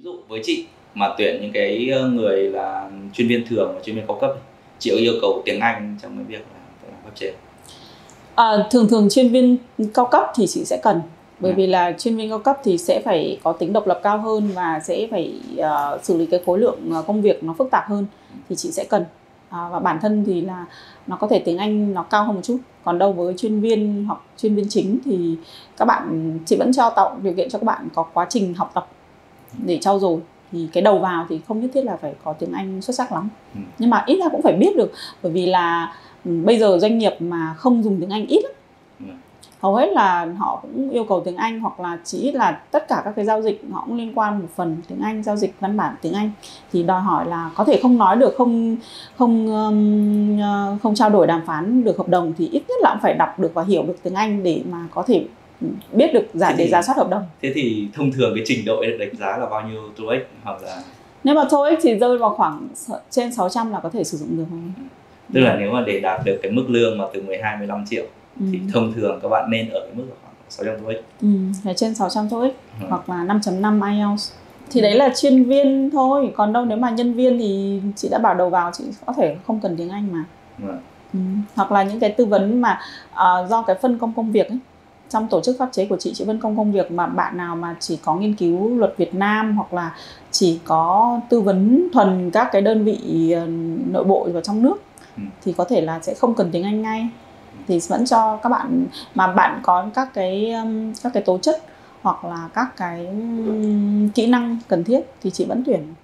ví dụ với chị mà tuyển những cái ờ, người là chuyên viên thường và chuyên viên cao cấp chị có yêu cầu tiếng Anh trong cái việc là làm web trên? À, thường thường chuyên viên cao cấp thì chị sẽ cần bởi Ừ. vì là chuyên viên cao cấp thì sẽ phải có tính độc lập cao hơn và sẽ phải ờ, xử lý cái khối lượng ờ, công việc nó phức tạp hơn thì chị sẽ cần. À, và bản thân thì là nó có thể tiếng Anh nó cao hơn một chút. Còn đâu với chuyên viên hoặc chuyên viên chính thì các bạn chị vẫn cho tạo điều kiện cho các bạn có quá trình học tập để trau dồi thì cái đầu vào thì không nhất thiết là phải có tiếng Anh xuất sắc lắm Ừ. nhưng mà ít ra cũng phải biết được bởi vì là ừ, bây giờ doanh nghiệp mà không dùng tiếng Anh ít lắm. Ừ. hầu hết là họ cũng yêu cầu tiếng Anh hoặc là chỉ ít là tất cả các cái giao dịch họ cũng liên quan một phần tiếng Anh giao dịch văn bản tiếng Anh thì đòi hỏi là có thể không nói được không không ờ, không trao đổi đàm phán được hợp đồng thì ít nhất là cũng phải đọc được và hiểu được tiếng Anh để mà có thể biết được giả Thế để giả soát hợp đồng thế thì thông thường cái trình độ đánh giá là bao nhiêu TOEIC hoặc là nếu mà TOEIC thì rơi vào khoảng trên 600 là có thể sử dụng được thôi tức là nếu mà để đạt được cái mức lương mà từ 12 15 triệu ừ. thì thông thường các bạn nên ở cái mức khoảng 600 TOEIC Ừ, phải trên 600 TOEIC Ừ. hoặc là 5.5 IELTS thì đấy là chuyên viên thôi còn đâu nếu mà nhân viên thì chị đã bảo đầu vào chị có thể không cần tiếng Anh mà Ừ. ừ. hoặc là những cái tư vấn mà ờ, do cái phân công công việc ấy trong tổ chức pháp chế của chị chị phân công công việc mà bạn nào mà chỉ có nghiên cứu luật Việt Nam hoặc là chỉ có tư vấn thuần các cái đơn vị ờ, nội bộ và trong nước Ừ. thì có thể là sẽ không cần tiếng Anh ngay thì vẫn cho các bạn mà bạn có các cái các cái tố chất hoặc là các cái kỹ năng cần thiết thì chị vẫn tuyển